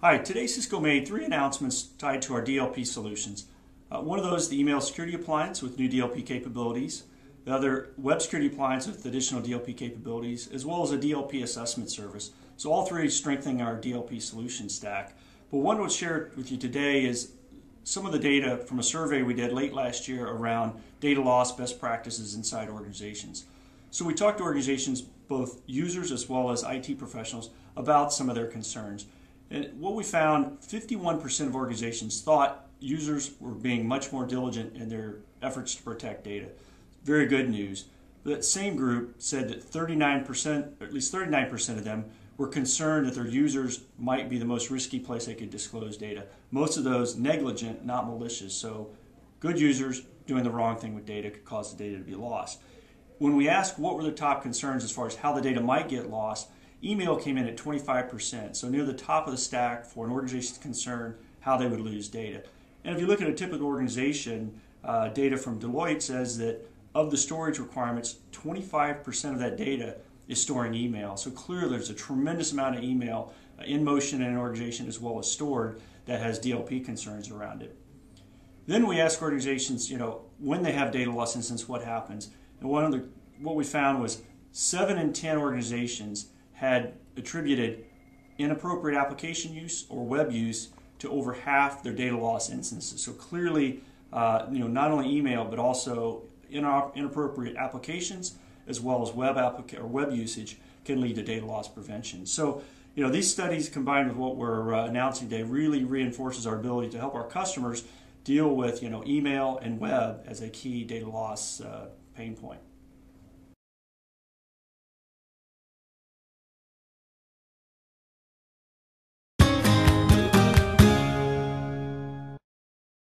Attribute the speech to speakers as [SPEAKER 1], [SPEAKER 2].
[SPEAKER 1] Hi, today Cisco made three announcements tied to our DLP solutions. Uh, one of those is the email security appliance with new DLP capabilities, the other web security appliance with additional DLP capabilities, as well as a DLP assessment service. So all three strengthening our DLP solution stack. But one we'll share with you today is some of the data from a survey we did late last year around data loss best practices inside organizations. So we talked to organizations, both users as well as IT professionals, about some of their concerns. And what we found 51% of organizations thought users were being much more diligent in their efforts to protect data. Very good news. That same group said that 39%, or at least 39% of them, were concerned that their users might be the most risky place they could disclose data. Most of those negligent, not malicious. So good users doing the wrong thing with data could cause the data to be lost. When we asked what were the top concerns as far as how the data might get lost, Email came in at 25%, so near the top of the stack for an organization's concern how they would lose data. And if you look at a typical organization, uh, data from Deloitte says that of the storage requirements, 25% of that data is storing email. So clearly, there's a tremendous amount of email uh, in motion in an organization as well as stored that has DLP concerns around it. Then we ask organizations, you know, when they have data loss incidents, what happens? And one of the what we found was seven in ten organizations had attributed inappropriate application use or web use to over half their data loss instances. So clearly, uh, you know, not only email but also inappropriate applications as well as web applica- or web usage can lead to data loss prevention. So, you know, these studies combined with what we're uh, announcing today really reinforces our ability to help our customers deal with, you know, email and web as a key data loss uh, pain point.